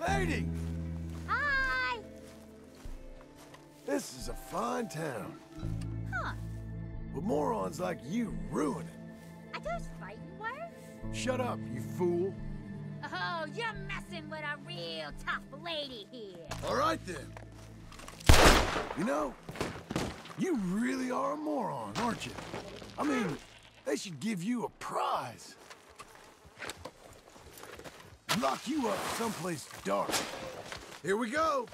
Lady! Hi! This is a fine town. Huh. But morons like you ruin it. Are those fighting words? Shut up, you fool. Oh, you're messing with a real tough lady here. All right then. You know, you really are a moron, aren't you? I mean, they should give you a prize. Lock you up someplace dark. Here we go.